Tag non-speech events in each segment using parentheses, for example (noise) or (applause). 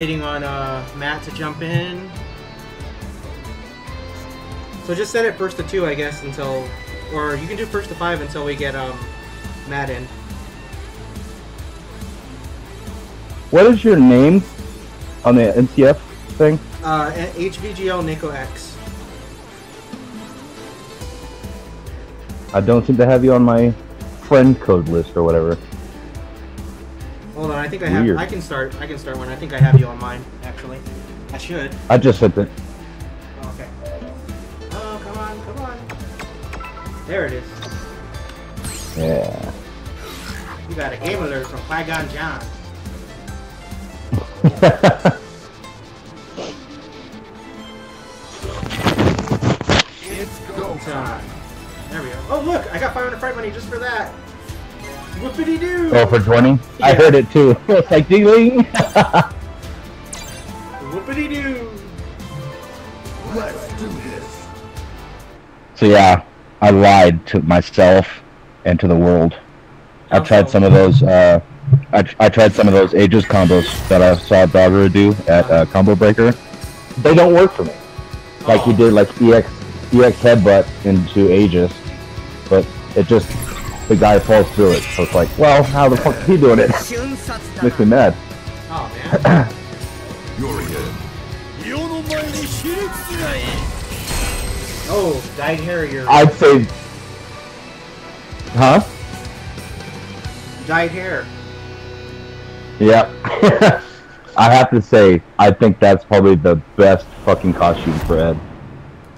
waiting on uh, Matt to jump in. So just set it first to two, I guess, until, or you can do first to five until we get um, Matt in. What is your name on the NCF thing? Uh, HVGL Neko X. I don't seem to have you on my friend code list or whatever. Hold on, I think I have. Weird. I can start. I can start one. I think I have you on mine. Actually, I should. I just hit it. Oh, okay. Oh, come on, come on. There it is. Yeah. You got a game alert from Qui-Gon John. It's go time. There we go. Oh look, I got 500 fight money just for that. Whoopity doo. oh, for 20? I heard it too. (laughs) it's like ding (laughs) Whoopity doo. Let's do this. So yeah, I lied to myself and to the world. I tried some of those. Uh, I, I tried some of those Aegis combos that I saw Dogger do at uh, Combo Breaker. They don't work for me. Like he Oh. did, like EX EX headbutt into Aegis, but it just the guy falls through it. So it's like, well, how the fuck is he doing it? (laughs) Makes me mad. Oh man. You're. Oh, dyed hair. You're I'd say, huh? dyed hair. Yeah. (laughs) I have to say, I think that's probably the best fucking costume for Ed.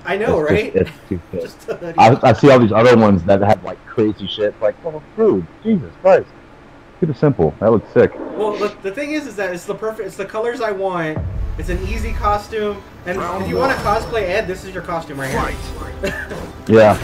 I know, It's right? just- it's too (laughs) good. Just. I, I see all these other ones that have like crazy shit. Like, oh, dude, Jesus Christ. Keep it simple. That looks sick. Well, the, the thing is, is that it's the perfect. It's the colors I want. It's an easy costume, and if you want to cosplay Ed, this is your costume right here. Fight. (laughs) Yeah.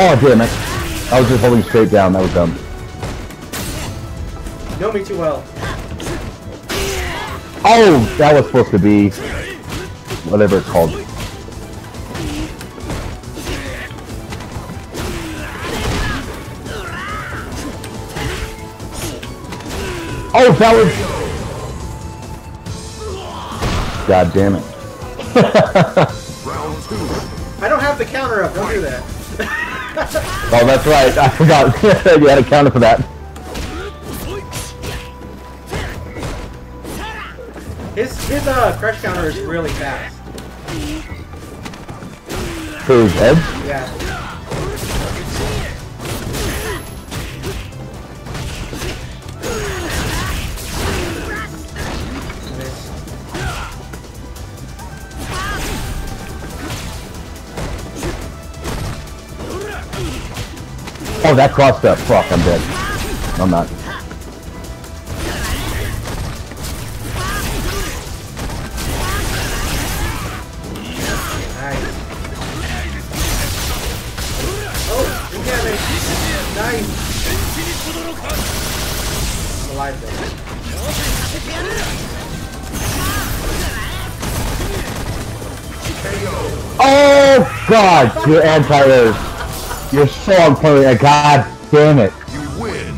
Oh, damn it. I was just holding straight down. That was dumb. You know me too well. Oh, that was supposed to be whatever it's called. Oh, that was. God damn it. (laughs) I don't have the counter up. Don't do that. (laughs) Oh, that's right. I forgot. (laughs) you had a counter for that. His his uh crush counter is really fast. Who's Ed? Yeah. Oh, that crossed up. Fuck, I'm dead. I'm not. Oh. Oh, God, you're anti-air. You're so on point. God damn it. You win.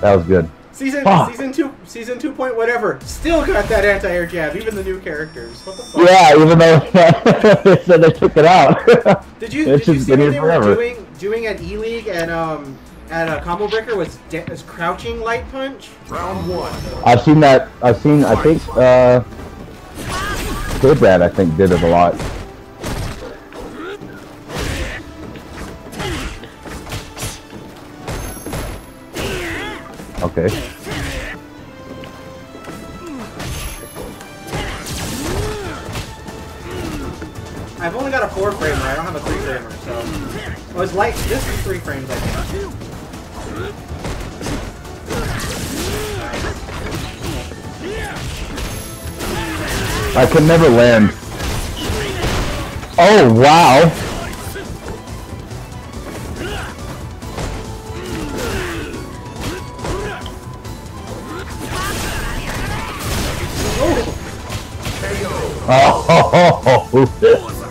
That was good. Season Fuck. season two season two point whatever. Still got that anti air jab. Even the new characters. What the fuck? Yeah, even though (laughs) they said they took it out. (laughs) Did you did you see been what here they were doing doing at E League and um at a combo breaker was de- was crouching light punch? Round one. I've seen that. I've seen. I think. uh Brad, I think, did it a lot. Okay. I've only got a four framer. I don't have a three framer. So well, it's like, This is three frames. I think. I could never land. Oh wow!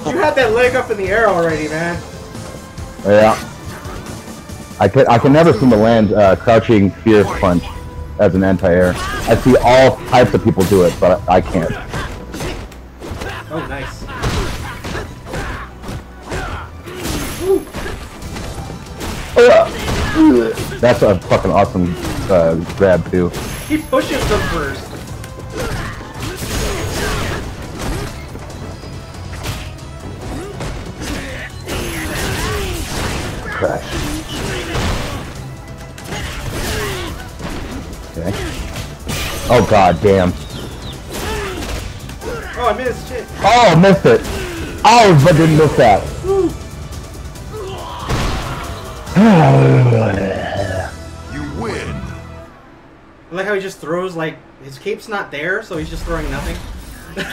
You had that leg up in the air already, man. yeah. I can I can never seem to land uh, crouching fierce punch as an anti-air. I see all types of people do it, but I can't. Oh, nice. That's a fucking awesome uh, grab too. He pushes them first. Oh god damn. Oh, I missed. Shit. Oh, I missed it. Oh, but didn't miss that. (sighs) You win. I like how he just throws, like, his cape's not there, so he's just throwing nothing. (laughs)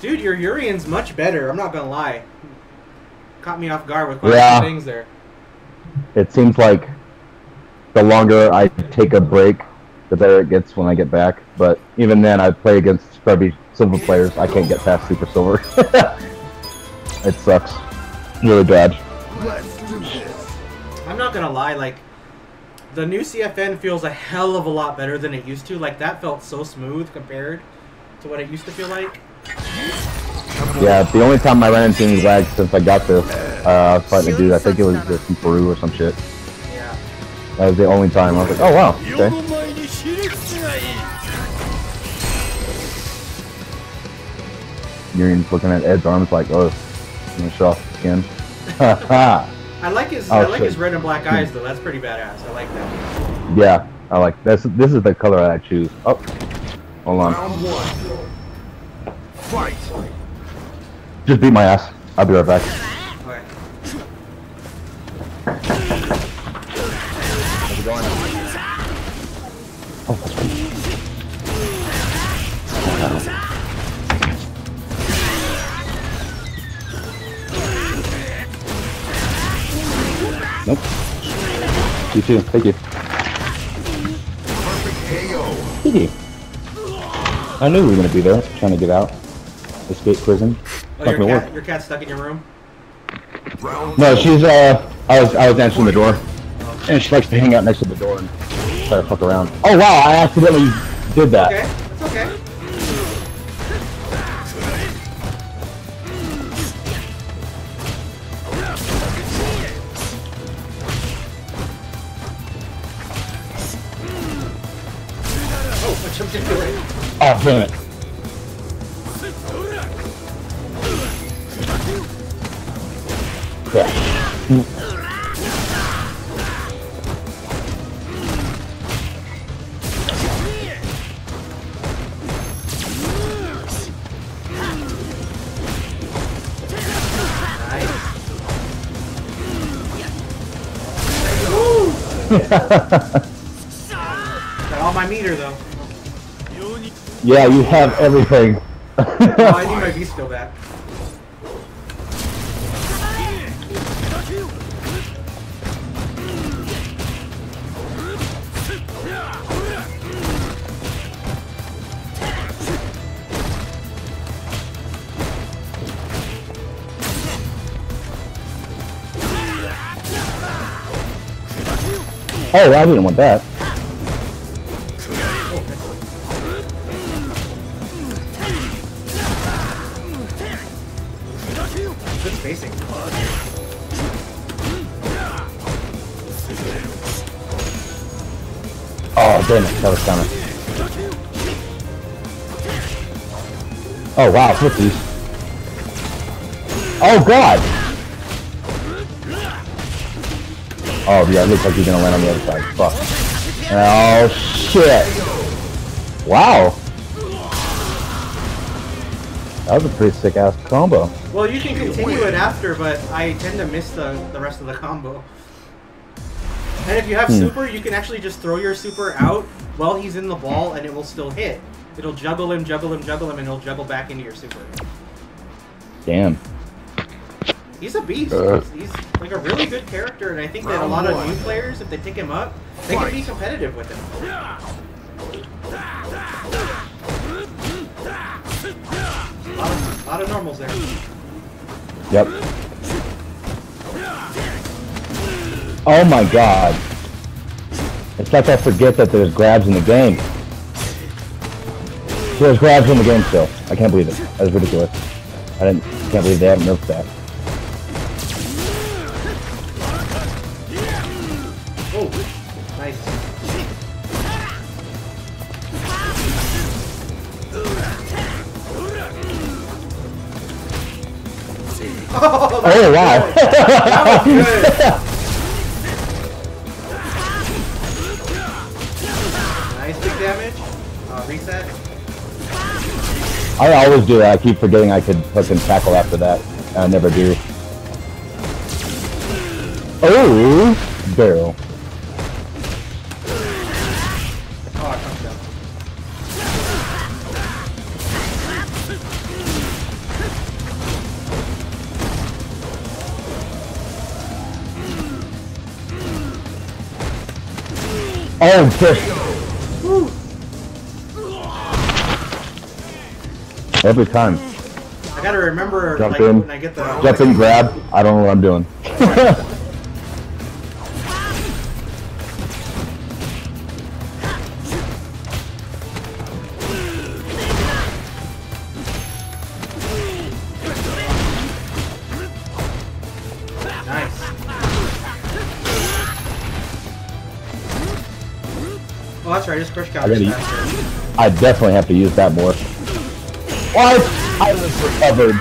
Dude, your Urien's much better, I'm not gonna lie. Caught me off guard with quite Yeah. a few things there. It seems like the longer I take a break, the better it gets when I get back. But even then, I play against scrubby silver players. I can't get past super silver. (laughs) it sucks. Really bad. Let's do this. I'm not gonna lie, like, the new CFN feels a hell of a lot better than it used to. Like, that felt so smooth compared to what it used to feel like. Yeah, the only time I ran into any lag since I got this, uh, I was fighting a dude. I think it was just from Peru or some shit. Yeah. That was the only time. I was like, oh wow, okay. Urien's looking at Ed's arms like, oh, I'm gonna show off the skin. Ha (laughs) ha. I like his Oh, I like shit. his red and black hmm. eyes though. That's pretty badass. I like that. Yeah, I like this. This is the color I choose. Oh, hold on. Round one. Fight. Just beat my ass. I'll be right back. Nope. You too. Thank you. Perfect KO. Thank you. I knew we were gonna be there, trying to get out, escape prison. Oh, your cat, work. your cat's stuck in your room. No, she's uh, I was I was answering the door, and she likes to hang out next to the door and try to fuck around. Oh wow, I accidentally did that. Okay, that's okay. Oh, I jumped into it. Oh damn it. (laughs) Got all my meter though. Yeah, you have everything. Oh, I (laughs) need my V skill back. Oh, I didn't want that. Oh damn it, that was coming. Oh wow, flippies. Oh god! Oh yeah, it looks like you're gonna land on the other side. Fuck. Oh shit! Wow! That was a pretty sick ass combo. Well, you can continue it after, but I tend to miss the, the rest of the combo. And if you have Hmm. super, you can actually just throw your super out while he's in the ball, and it will still hit. It'll juggle him, juggle him, juggle him, and it'll juggle back into your super. Damn. He's a beast. Uh. he's, he's like a really good character, and I think that a lot of new players, if they pick him up, they can be competitive with him. A lot of, lot of normals there. Yep. Oh my god. It's like I forget that there's grabs in the game. There's grabs in the game still. I can't believe it. That is ridiculous. I didn't can't believe they haven't nerfed that. Oh, wow. (laughs) That was good. Nice big damage. Uh, reset. I always do that. I keep forgetting I could fucking tackle after that. and I never do. Oh, barrel. Oh, fish. Every time. I gotta remember, Jump like, in. when I get the... Jump in, grab. I don't know what I'm doing. (laughs) That's right, just crush counters faster. I definitely have to use that more. What? I was recovered.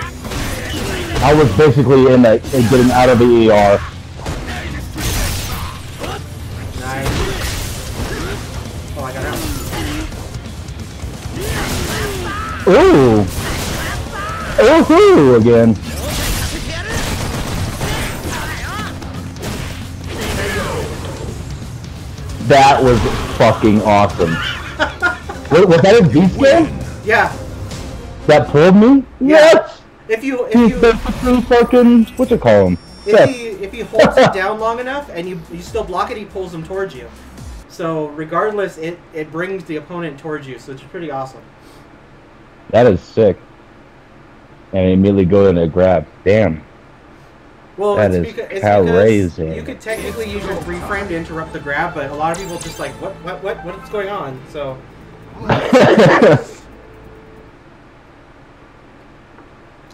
I was basically in the in getting out of the ER. Nice. Oh, I got out. Ooh. Ooh again. That was fucking awesome. was, was that a beast game? Yeah. That pulled me? Yeah. Yes! If you if you basically fucking what's it call him? if Seth. he if he holds it (laughs) down long enough and you you still block it, he pulls him towards you. So regardless, it it brings the opponent towards you, so it's pretty awesome. That is sick. And immediately go in a grab. Damn. Well, That it's is it's crazy. because you could technically use your free frame to interrupt the grab, but a lot of people just like what what what what's going on? So (laughs)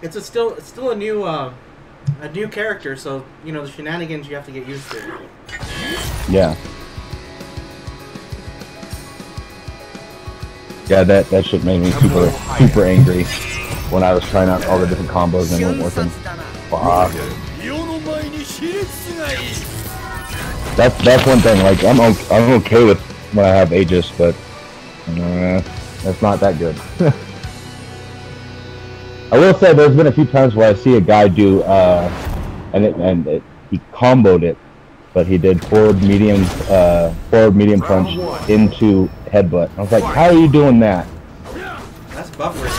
it's a still it's still a new uh, a new character, so you know the shenanigans you have to get used to. yeah. Yeah, that that shit made me super super angry when I was trying out all the different combos and they weren't working. Fuck. That's that's one thing. Like I'm I'm okay with when I have Aegis, but uh, that's not that good. (laughs) I will say there's been a few times where I see a guy do uh, and it, and it, he comboed it, but he did forward medium uh, forward medium punch into headbutt. I was like, how are you doing that? That's buffering.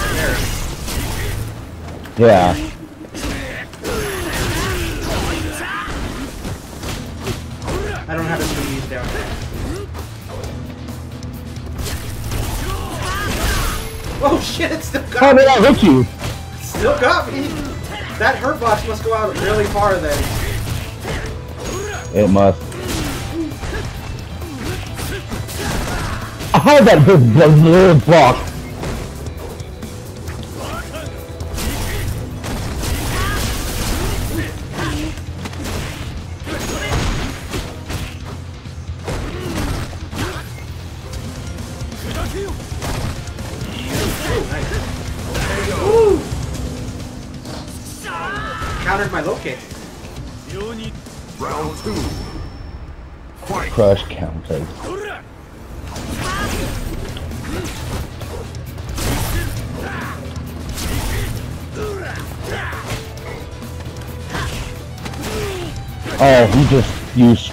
Yeah. (laughs) Oh shit! It still got How got did me. I hit you? Still got me. That hurt box must go out really far then. It must. How that little box?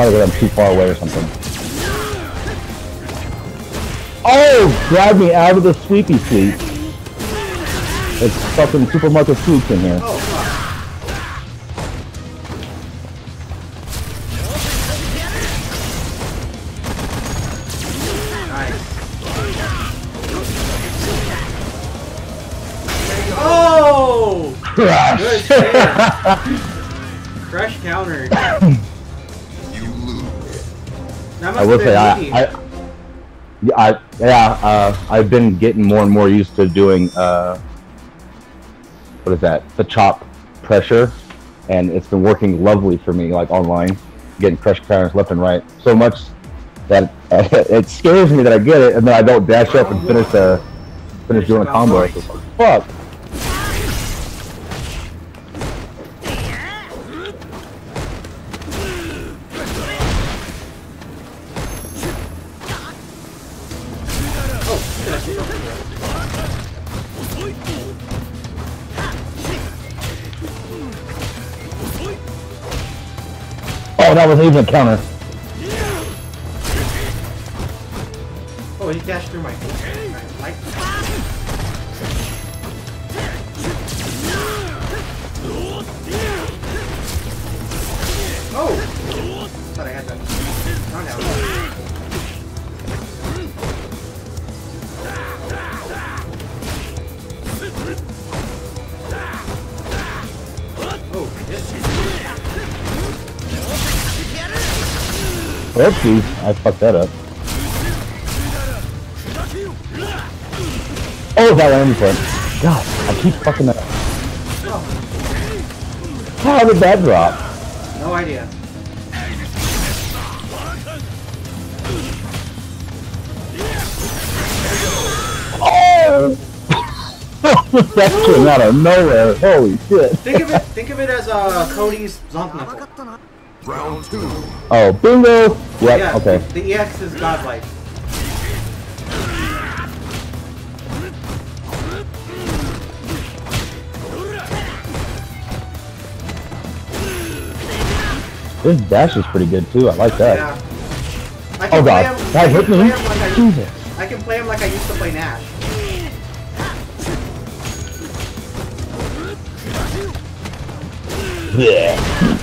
Probably that I'm too far away or something. Oh, grab me out of the sweepy sweep. It's fucking supermarket sweeps in here. Oh, That I I. I, yeah, uh, I've been getting more and more used to doing, uh, what is that? The chop pressure, and it's been working lovely for me, like online, getting crush counters left and right, so much that uh, (laughs) it scares me that I get it, and then I don't dash up and finish the, finish doing a combo. Fuck. Oh, that wasn't even a counter. Oh, he dashed through my Oh! Thought I had that. Oopsies, I fucked that up. Oh, that landing point. God, I keep fucking that up. How did that drop? No idea. Oh! (laughs) that came out of nowhere. Holy shit. Think of it. Think of it as uh, Cody's Zonk Knuckle. Round two. Oh, bingo! Yep, yeah. okay. The EX is godlike. This dash is pretty good too. I like that. Yeah. I Oh god, him. that I hit me? like I, Jesus. I can play him like I used to play Nash. Yeah.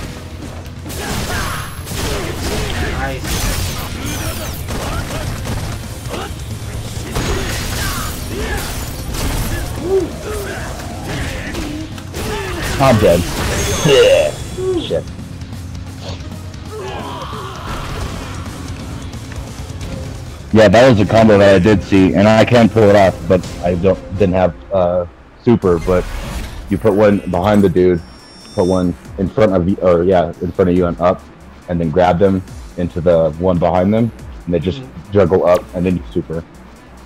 I'm dead. Yeah. Shit. Yeah, that was a combo that I did see, and I can pull it off, but I don't didn't have uh, super. But you put one behind the dude, put one in front of you, or yeah, in front of you and up, and then grab them into the one behind them, and they just juggle up, and then you super.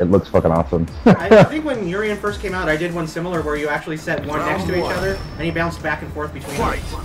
It looks fucking awesome. (laughs) I, I (laughs) think when Urien first came out, I did one similar where you actually set one next to each other, and he bounced back and forth between Fight. them.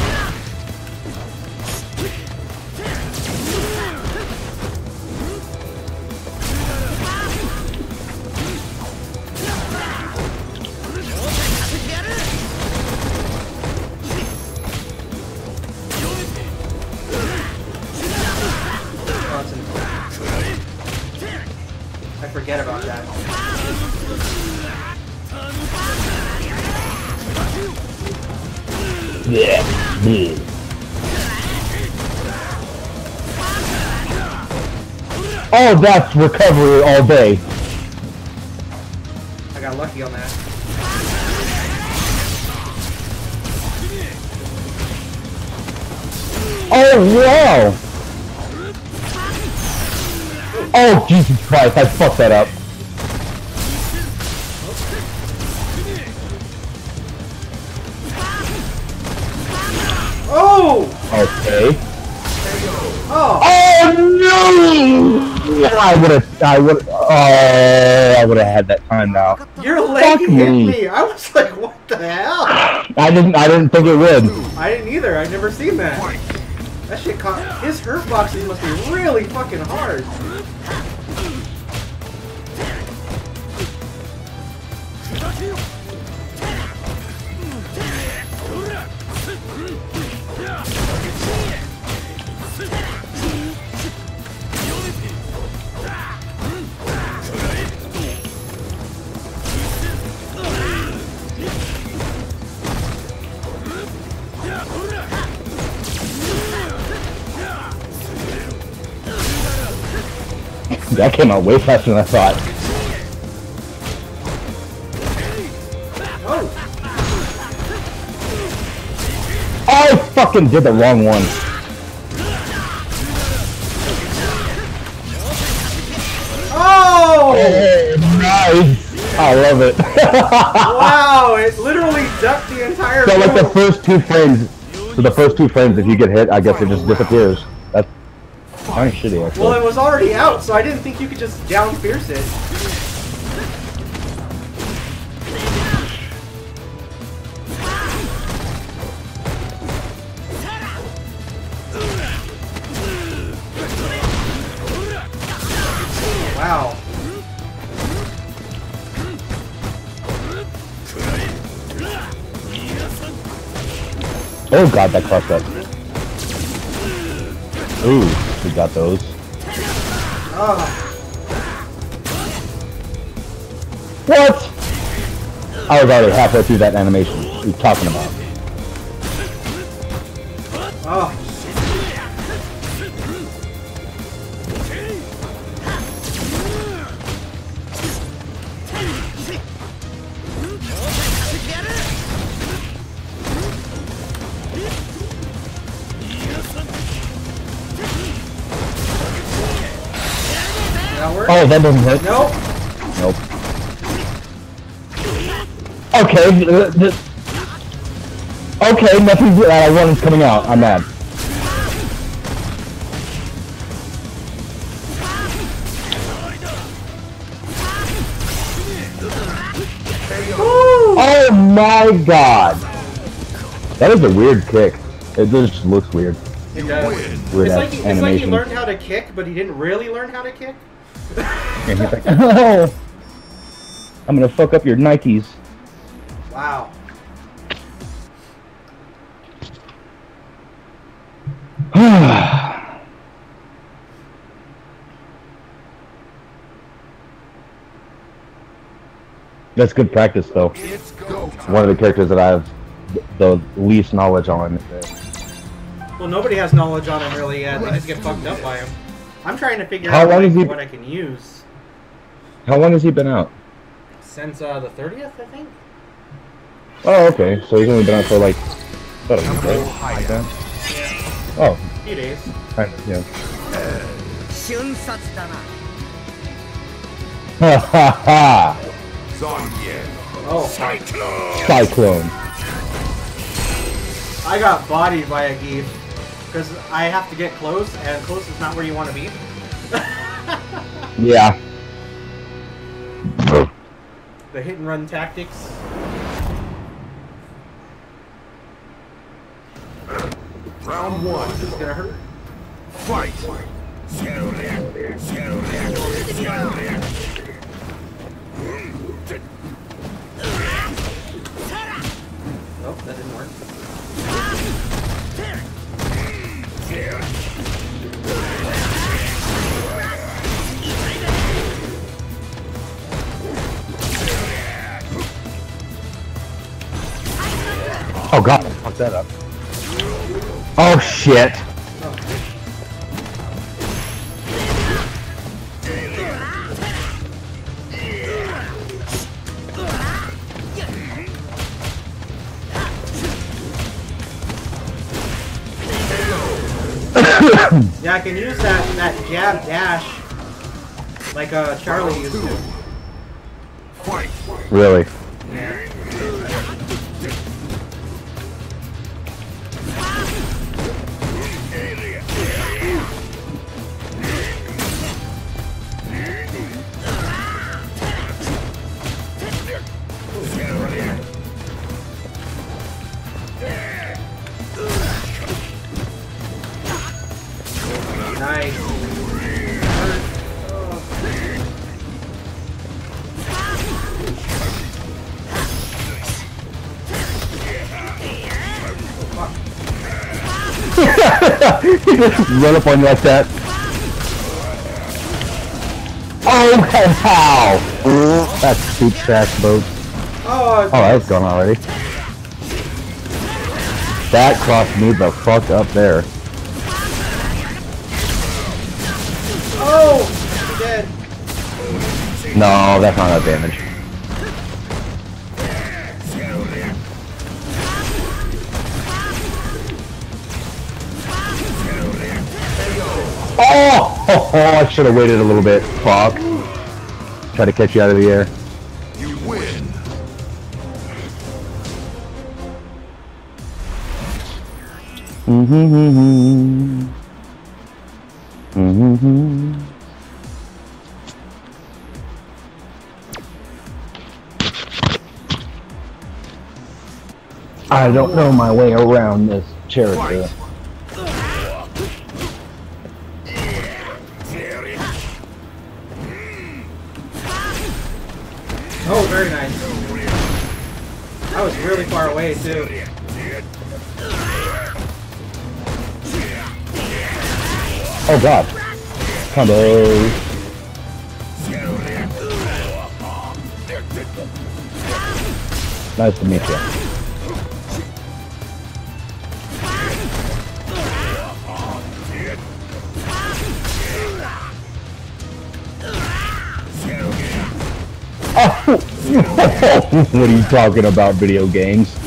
Oh, that's recovery all day. I got lucky on that. Oh wow! Oh Jesus Christ! I fucked that up. Oh! Oh! Okay. Oh! Oh no! I would have. I would. Oh, I would have had that time now. Your leg Fuck hit me. me! I was like, what the hell? I didn't. I didn't think it would. I didn't either. I'd never seen that. That shit caught. His hurt boxing must be really fucking hard. That came out way faster than I thought. Oh! I fucking did the wrong one. Oh! Oh, nice. I love it. Wow! (laughs) It literally ducked the entire. so like the first two frames, so the first two frames, if you get hit, I guess it just disappears. Of shitty, actually. Well, it was already out, so I didn't think you could just down fierce it. Wow. Oh god, that crushed up. Ooh, we got those. Oh, What? I was already halfway through that animation. What are you talking about? That work? That doesn't hit. Nope. Nope. Okay. uh, th- okay, nothing's... Uh, one is coming out. I'm mad. Oh my god. That is a weird kick. It just looks weird. It does. Weird It's like, he, it's like he learned how to kick, but he didn't really learn how to kick. And he's like, oh, I'm gonna fuck up your Nikes. Wow. (sighs) That's good practice, though. One of the characters that I have the least knowledge on. Well, nobody has knowledge on him really yet. They just get fucked up by him. I'm trying to figure How out long like, he... what I can use. How long has he been out? Since uh, the 30th, I think. Oh, okay. So he's only been out for like, I do right? yeah. Oh. A few days. Kind of, yeah. Ha ha ha! Oh. Cyclone! Cyclone! I got bodied by a Gief because I have to get close, and close is not where you want to be. Yeah. the hit and run tactics. Round one. This is gonna hurt. Fight. Nope, that didn't work. Oh god, I fucked that up. Oh shit. Yeah, I can use that that jab dash like uh, Charlie used to. Really? (laughs) run up on you like that. Oh, how? That's soup sack boat. Oh, Oh, that's gone already. That crossed me the fuck up there. oh, dead. No, that's not enough damage. Oh, I should have waited a little bit. Fuck. Try to catch you out of the air. You win. Mm-hmm. Mm-hmm. I don't know my way around this character. Oh, away too. Oh god. Combo. Nice to meet you. Oh, (laughs) what are you talking about, video games?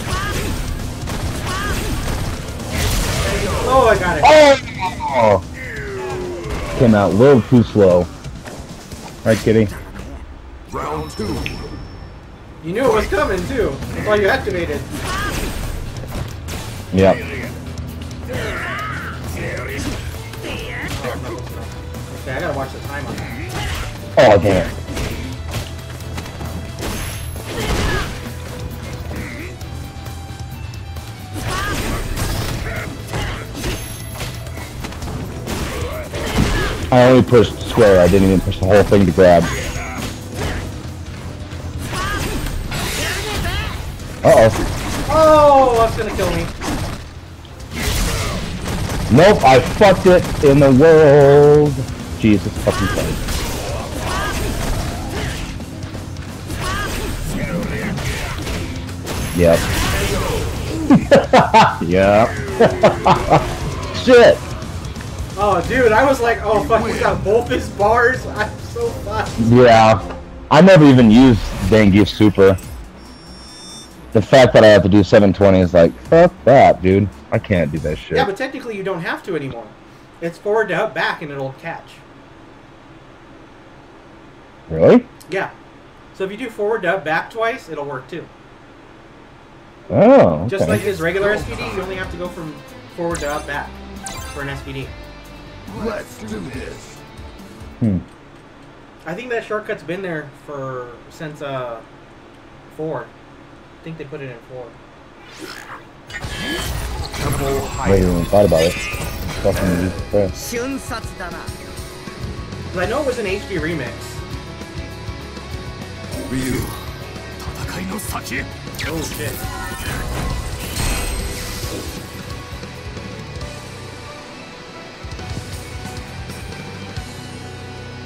Came out a little too slow. Right, kitty? Round two. You knew it was coming too. That's why you activated. Yep. Okay, I gotta watch the time on that. Oh, damn. I only pushed square, I didn't even push the whole thing to grab. Uh-oh. Oh, that's gonna kill me. Nope, I fucked it in the world. Jesus fucking Christ. Yep. (laughs) yep. (laughs) Shit. Oh, dude, I was like, oh fuck, he's got both his bars. (laughs) I'm so fucked. Yeah. I never even used Dengue Super. The fact that I have to do 720 is like, fuck that, dude. I can't do that shit. Yeah, but technically you don't have to anymore. It's forward to up back and it'll catch. Really? Yeah. So if you do forward to up back twice, it'll work too. Oh, okay. Just like his regular SPD, you only have to go from forward to up back for an SPD. Let's do this. Hmm. I think that shortcut's been there for since uh four. I think they put it in four. I haven't even thought about it. Fucking I know it was an HD remix. Oh shit.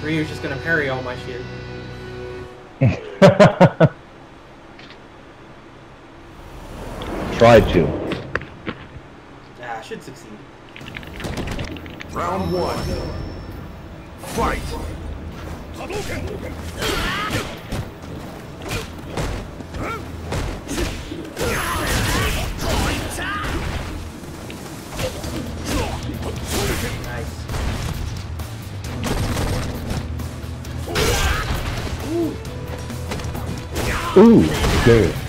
Ryu's just gonna parry all my shit. (laughs) Try to. Ah, should succeed. Round one. Fight. Ooh, good.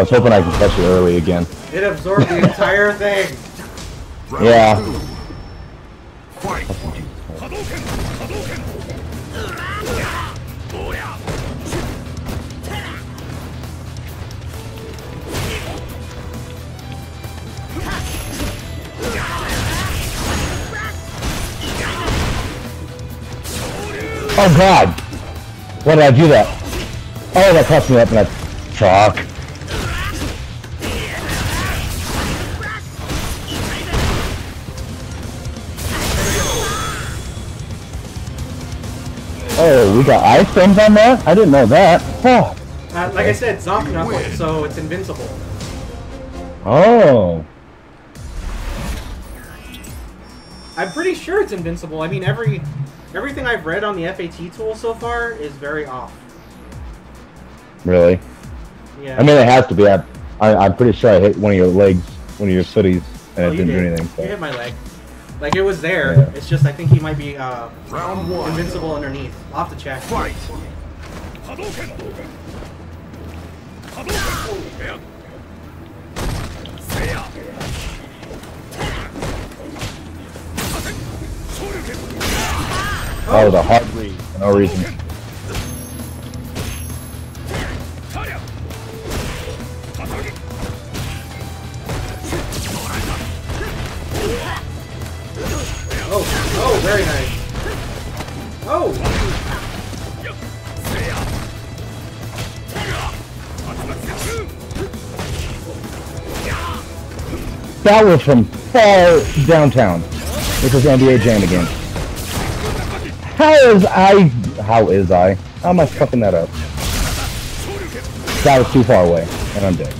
I was hoping I could catch it early again. It absorbed the entire (laughs) thing. Yeah. two. Fight. Hadouken! Hadouken! Oh god! Why did I do that? Oh, that cost me up and I... Fuck. Oh, we got ice iframes on that? I didn't know that. Oh. Uh, like I said, Zonk Knuckle, so it's invincible. Oh. I'm pretty sure it's invincible. I mean, every everything I've read on the FAT tool so far is very off. Really? Yeah. I mean, it has to be. I, I, I'm pretty sure I hit one of your legs, one of your footies, and Oh, it didn't do did. anything. You hit my leg. Like it was there. Yeah. It's just I think he might be uh, Round one. invincible underneath. I'll have to check. Fight. Hadouken! Hadouken! That was a hard read for no reason. That was from far downtown. This is NBA Jam again. How is I? How is I? How am I fucking that up? That was too far away, and I'm dead.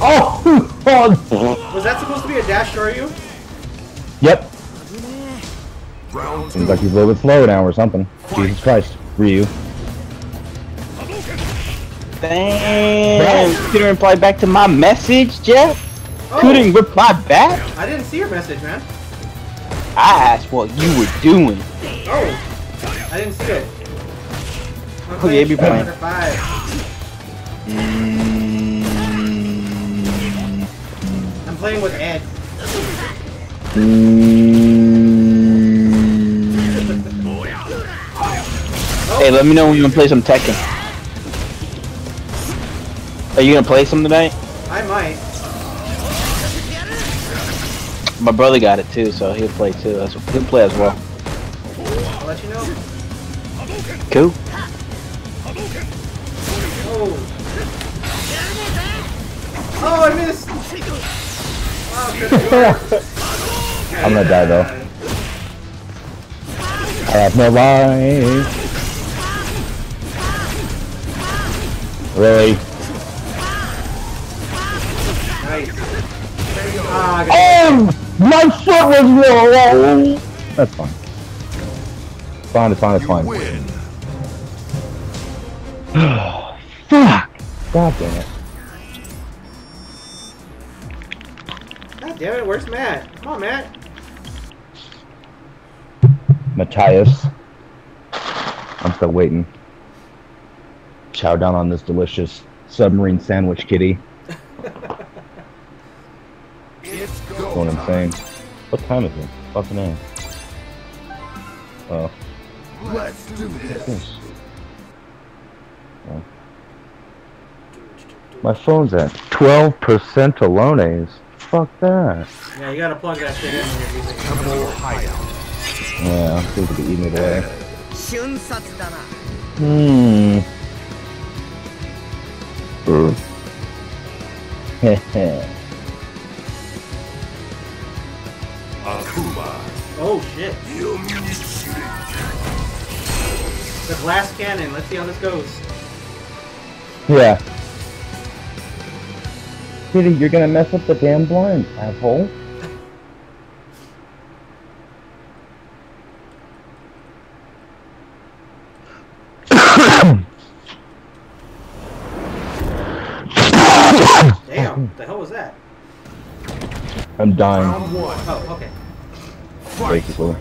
Oh! (laughs) oh. was that supposed to be a dash Shoryu? Yep. Seems like he's a little bit slow now or something. Jesus Christ, Ryu. Damn, you couldn't reply back to my message, Jeff? Oh, Couldn't reply back? I didn't see your message, man. I asked what you were doing. Oh, I didn't see it. Oh, yeah, be playing. Mm. I'm playing with Ed. Mm. Hey, let me know when you wanna play some Tekken. Are you gonna play some tonight? I might. My brother got it too, so he'll play too. That's, he'll play as well. I'll let you know. Cool. Oh. Oh, I missed. Wow, (laughs) I'm gonna die though. I have no life. Really? Nice. Ah, Oh! My foot was wrong! That's fine. It's fine, it's fine, it's fine. Win. (sighs) Fuck! God damn it. God damn it, where's Matt? Come on, Matt. Matthias. I'm still waiting chow down on this delicious submarine sandwich, kitty. it's going insane. What time is it? Fucking A. Oh. Let's do this. Oh. My phone's at 12% alones. Fuck that. Yeah, you gotta plug that shit in when you're using it. Yeah, I'm supposed to be eating it away. Hmm. Heh Akuma. Oh shit. The glass cannon. Let's see how this goes. yeah. Kitty, you're gonna mess up the damn blind, asshole. Damn, the hell was that? I'm dying, Oh, okay. Fight. basically.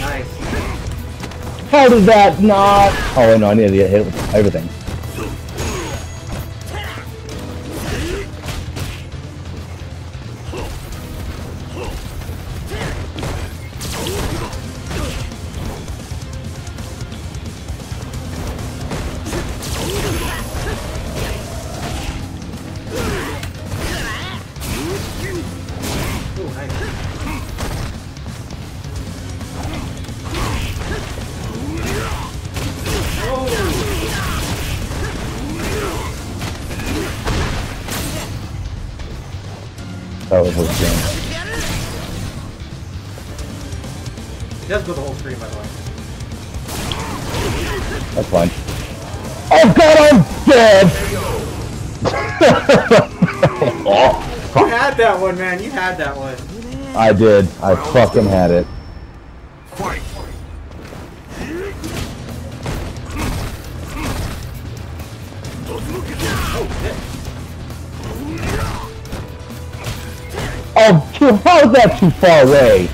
Nice. How did that not? Oh no, I need to get hit with everything. His. He does go the whole screen, by the way. That's fine. Oh god, I'm dead! oh, (laughs) You had that one, man. You had that one. I did. I fucking had it. How is that too far away?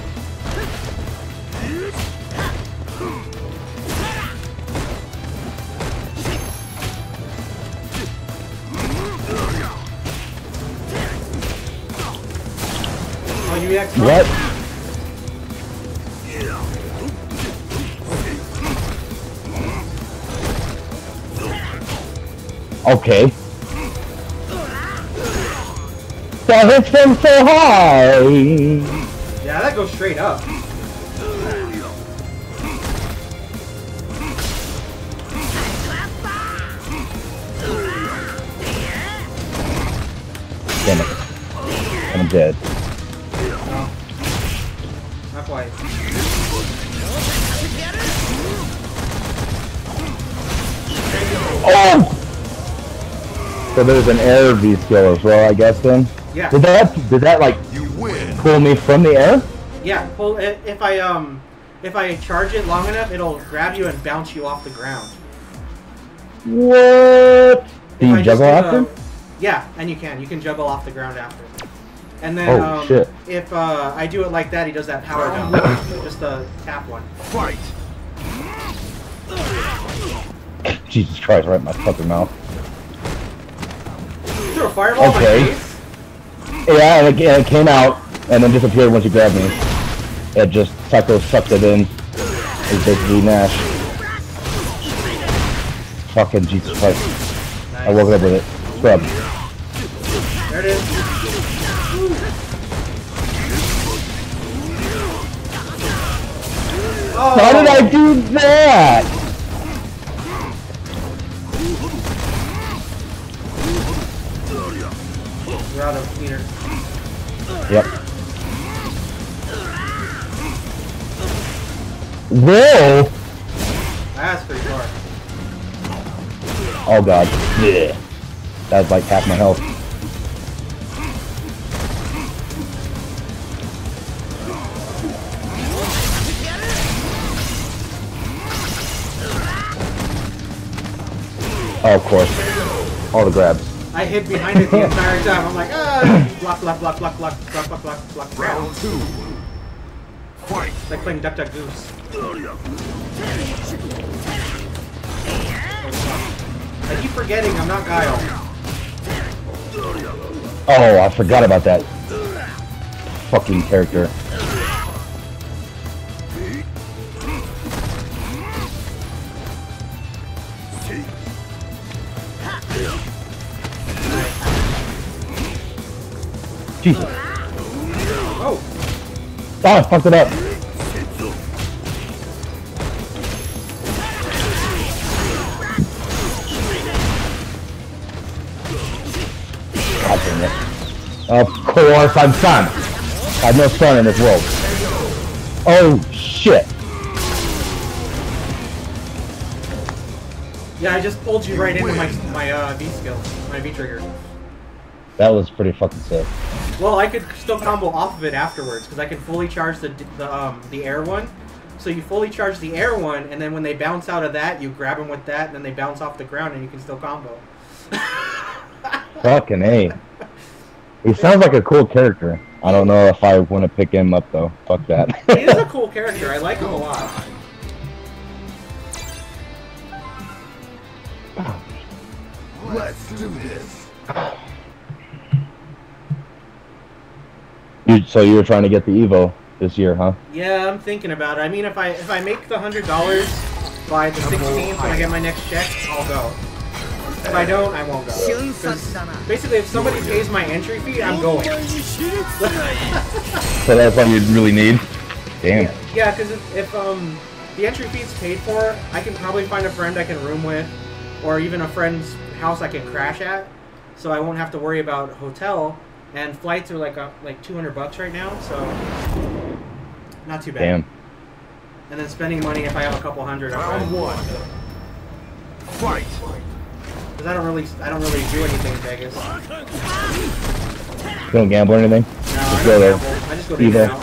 What? Okay. That hits them so high! Yeah, that goes straight up. Damn it. I'm dead. No. Not quite. Oh! So there's an air V skill as well, I guess then? Yeah. Did that, did that like You win. pull me from the air? Yeah. Pull. i- If I um, if I charge it long enough, it'll grab you and bounce you off the ground. What? If Do I you just juggle after? the- Yeah, and you can. You can juggle off the ground after. And then Oh, um, shit. if uh, I do it like that, he does that power jump. just a tap one. Fight. Jesus Christ, right in my fucking mouth. Threw a fireball in Okay. Yeah, and it, and it came out, and then disappeared once you grabbed me. It just Psycho sucked it in. It's basically Nash. Fucking Jesus Christ. I woke up with it. Scrub. There it is. Oh, How did I do that? You're out of meter. Yep. Whoa! That's pretty far. Oh god. Yeah. That's like half my health. Oh, of course. All the grabs. I hid behind it the entire time. I'm like, ah, block, block, block, block, block, block, block, block, block. Round two. Fight. It's like playing Duck Duck Goose. I keep forgetting I'm not Guile. Oh, I forgot about that fucking character. Jesus. Oh, Oh, I fucked it up. God damn it. Of course I'm son. I have no son in this world. Oh, shit. Yeah, I just pulled you right into my my uh, V skill, my V trigger. That was pretty fucking sick. Well, I could still combo off of it afterwards because I can fully charge the the um the air one. So you fully charge the air one, and then when they bounce out of that, you grab them with that, and then they bounce off the ground, and you can still combo. (laughs) Fucking A. He sounds like a cool character. I don't know if I want to pick him up though. Fuck that. he is a (laughs) cool character. I like him a lot. Let's do this. You, so you were trying to get the Evo this year, huh? Yeah, I'm thinking about it. I mean, if I if I make the hundred dollars by the 16th when I get my next check, I'll go. If I don't, I won't go. Basically, if somebody pays my entry fee, I'm going. (laughs) so that's all you really need. Damn. Yeah, because yeah, if, if um the entry fee's paid for, I can probably find a friend I can room with, or even a friend's house I can crash at, so I won't have to worry about hotel. And flights are like a, like 200 bucks right now, so not too bad. Damn. And then spending money if I have a couple hundred, Round one. Fight. because I don't really I don't really do anything in Vegas. You don't gamble or anything? I Just don't go there. gamble. I just go to Be there. out.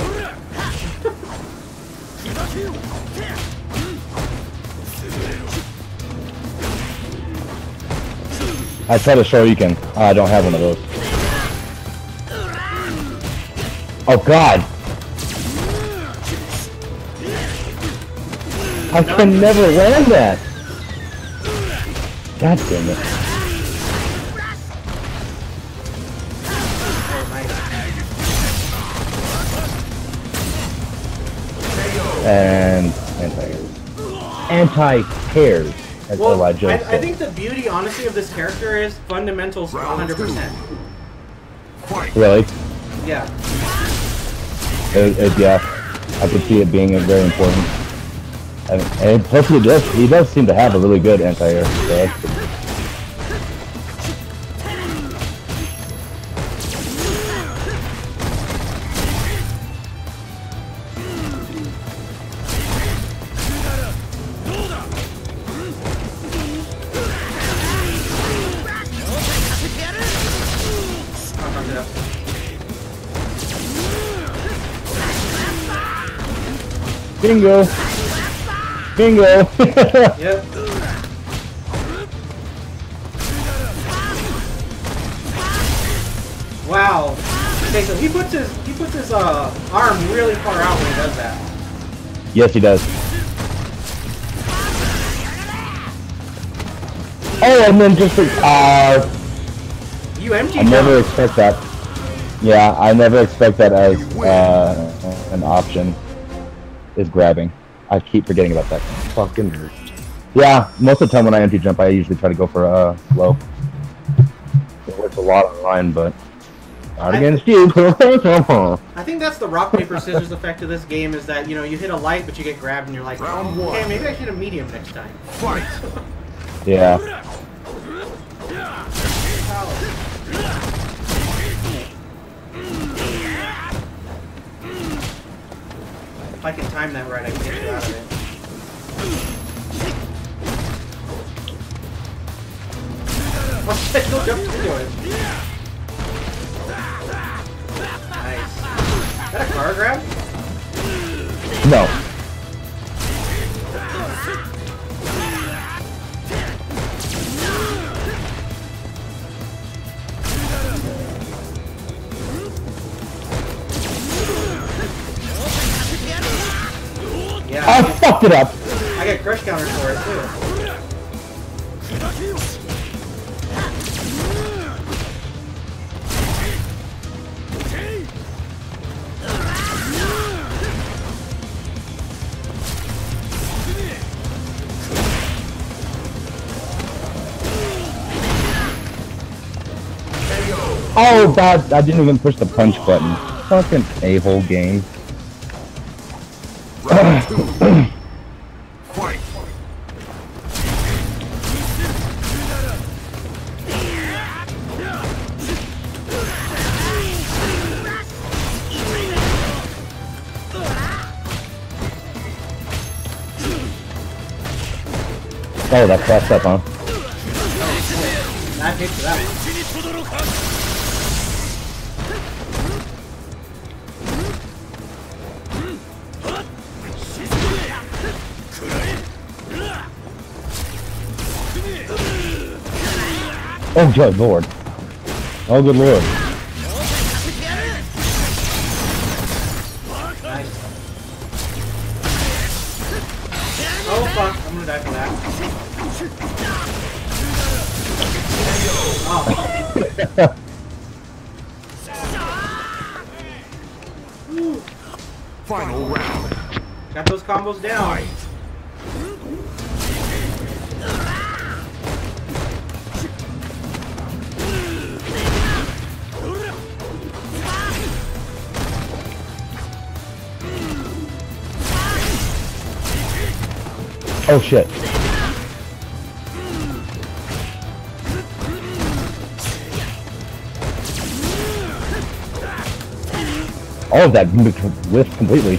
I tried to show you can. Oh, I don't have one of those. Oh god! I can never land that! God damn it. Oh. And anti-airs. Anti-airs, as Well, Eli I, Joe I think the beauty, honestly, of this character is fundamentals 100%. Really? Yeah. It, it, yeah. I could see it being very important. And, and plus he does, he does seem to have a really good anti-air. So Bingo! Bingo! (laughs) Yep. Wow. Okay, so he puts his he puts his uh arm really far out when he does that. yes, he does. Oh, and then just uh, You empty I never expect that. Yeah, I never expect that as uh, an option. Is grabbing. I keep forgetting about that. Fucking. nerd. Yeah, most of the time when I empty jump, I usually try to go for uh, low. It works a lot online, but not I- against you. (laughs) I think that's the rock paper scissors effect of this game is that you know you hit a light but you get grabbed and you're like, Round okay, one. maybe I should hit a medium next time. Fight. yeah. I can time that right, I can get you out of it. What? I still jumped into it. Nice. Is that a car grab? No. It up. I get crush counters for it too. Oh, God, I didn't even push the punch button. Fucking a-hole game. Oh, that fast up, huh? Bad hit that one. Oh, good lord. Oh, good lord. Final round. got those combos down. Fight. Oh, shit. All of that whiffed completely.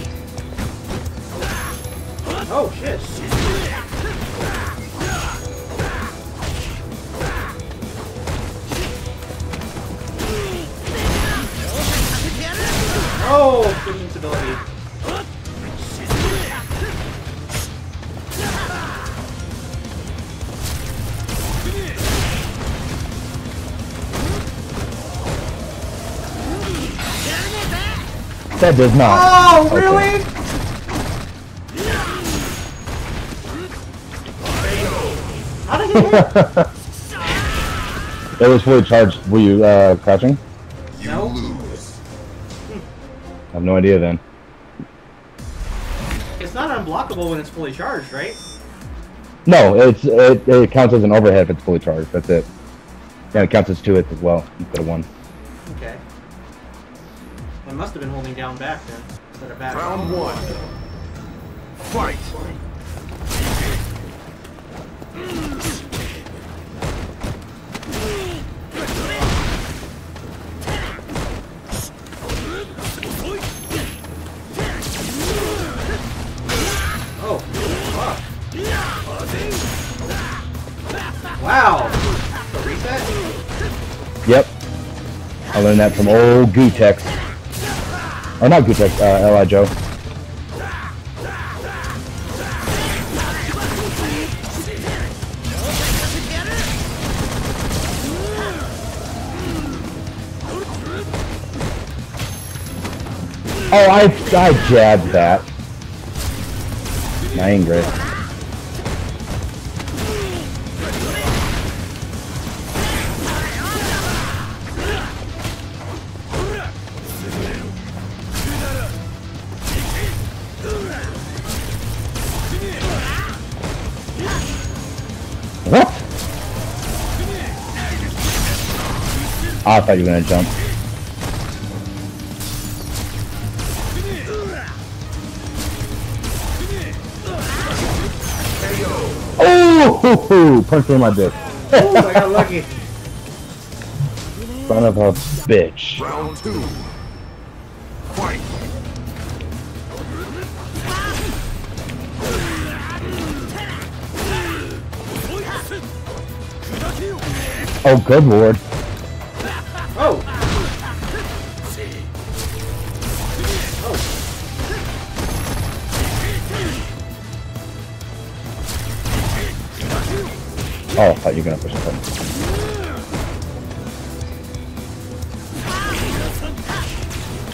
That does not. Oh, Okay. really? How did he hit? (laughs) It was fully charged. Were you uh, crouching? You No. lose. I have no idea then. It's not unblockable when it's fully charged, right? No, it's it, it counts as an overhead if it's fully charged. That's it. And it counts as two hits as well instead of one. Okay. I must have been holding down back then instead of back. Round one. Fight. Oh, fuck. Wow. A reset? Yep. I learned that from old Gootecks. Or not Gootecks, uh, L.I. Joe. Oh, I, I jabbed that. My Ingress. What? I thought you were gonna jump. Oh, hoo, hoo, punch me in my dick. Ooh, I got lucky. Son of a bitch. Round two. Fight. Oh, good lord. Oh, I thought you were gonna push the.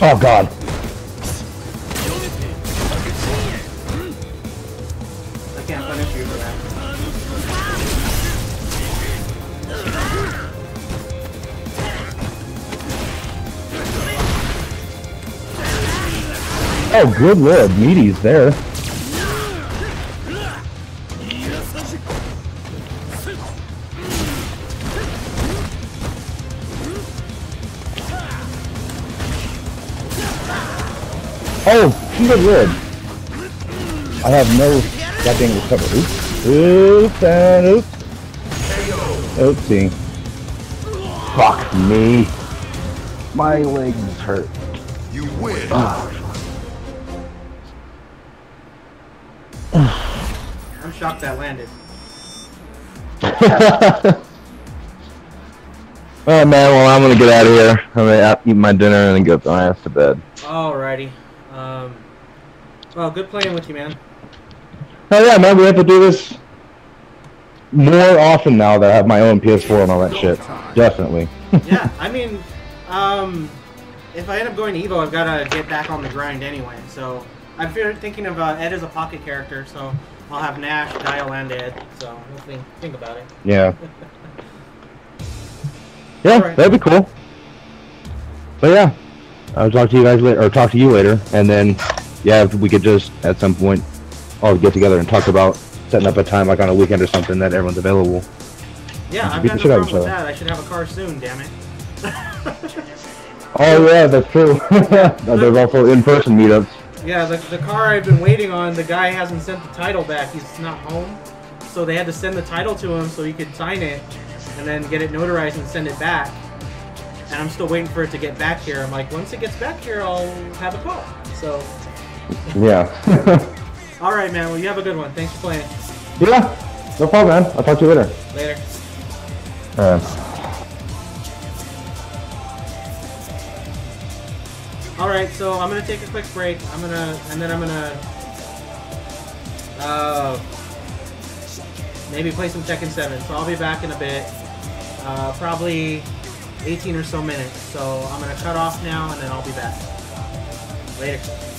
Oh god. I can't punish you for that. Oh, good lord. Meaty's there. Good lord. I have no goddamn recover. Oops. Oops and oops. Oopsie. Fuck me. My legs hurt. You win. (sighs) I'm shocked that landed. Alright, (laughs) man. Well, I'm gonna get out of here. I'm gonna eat my dinner and then get my ass to bed. Alrighty. Um, well, good playing with you, man. Oh yeah, man. We have to do this more often now that I have my own PS4 and all that shit. Definitely. (laughs) yeah, I mean, um, if I end up going to Evo, I've got to get back on the grind anyway. So I'm thinking of uh, Ed as a pocket character, so I'll have Nash, Dial, and Ed. So we'll think, think about it. Yeah. (laughs) Yeah, Alright. that'd be cool. But yeah, I'll talk to you guys later, or talk to you later, and then yeah, if we could just at some point all get together and talk about setting up a time like on a weekend or something that everyone's available. Yeah, I've got no shit out of problem with that. I should have a car soon, damn it. Oh yeah, that's true. (laughs) There's also in-person meetups. yeah, the, the car I've been waiting on, the guy hasn't sent the title back. He's not home. So they had to send the title to him so he could sign it and then get it notarized and send it back. And I'm still waiting for it to get back here. I'm like, once it gets back here, I'll have a car. So, Yeah. (laughs) all right, man. Well, you have a good one. Thanks for playing. yeah. No problem, man. I'll talk to you later. Later. Uh, All right, so I'm gonna take a quick break. I'm gonna, and then I'm gonna, uh, maybe play some Tekken 7. So I'll be back in a bit, uh, probably 18 or so minutes. So I'm gonna cut off now, and then I'll be back. Later.